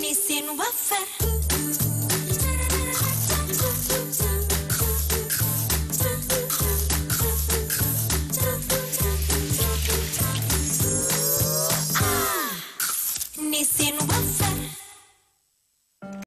Missing wafer.